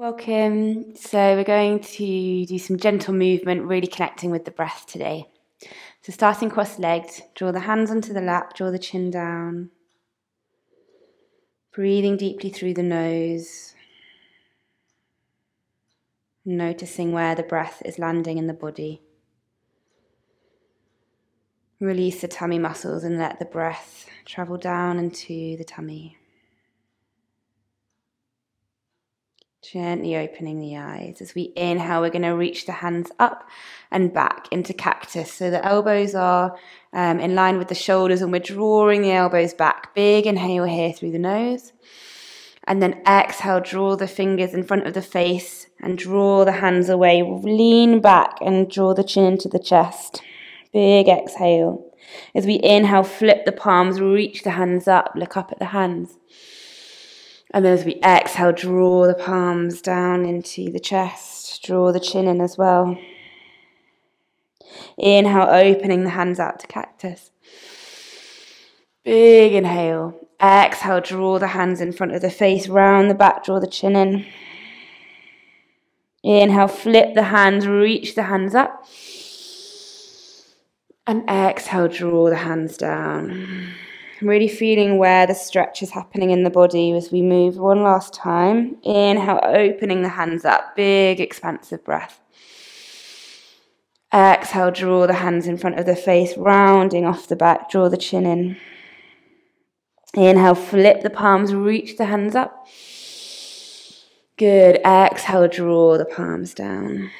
Welcome. So, we're going to do some gentle movement, really connecting with the breath today. So, starting cross legged, draw the hands onto the lap, draw the chin down. Breathing deeply through the nose. Noticing where the breath is landing in the body. Release the tummy muscles and let the breath travel down into the tummy. Gently opening the eyes. As we inhale, we're going to reach the hands up and back into cactus. So the elbows are um, in line with the shoulders and we're drawing the elbows back. Big inhale here through the nose. And then exhale, draw the fingers in front of the face and draw the hands away. Lean back and draw the chin into the chest. Big exhale. As we inhale, flip the palms, reach the hands up, look up at the hands. And then as we exhale, draw the palms down into the chest, draw the chin in as well. Inhale, opening the hands out to cactus. Big inhale. Exhale, draw the hands in front of the face, round the back, draw the chin in. Inhale, flip the hands, reach the hands up. And exhale, draw the hands down. Really feeling where the stretch is happening in the body as we move one last time. Inhale, opening the hands up, big expansive breath. Exhale, draw the hands in front of the face, rounding off the back, draw the chin in. Inhale, flip the palms, reach the hands up. Good. Exhale, draw the palms down.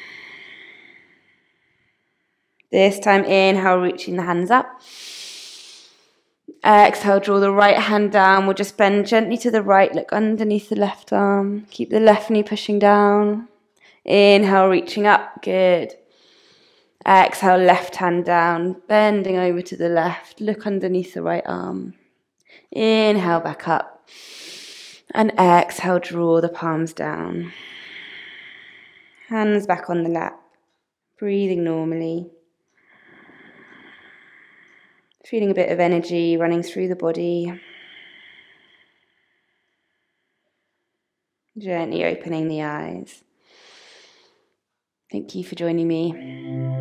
This time, inhale, reaching the hands up. Uh, exhale, draw the right hand down. We'll just bend gently to the right, look underneath the left arm. Keep the left knee pushing down. Inhale, reaching up. Good. Uh, exhale, left hand down, bending over to the left. Look underneath the right arm. Inhale, back up. And exhale, draw the palms down. Hands back on the lap. Breathing normally. Feeling a bit of energy running through the body. Gently opening the eyes. Thank you for joining me.